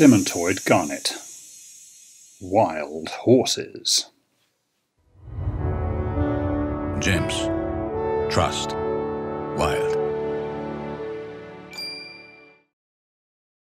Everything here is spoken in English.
Dementoid Garnet. Wild Horses. Gems. Trust.